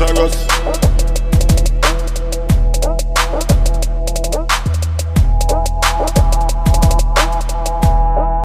Cyrus.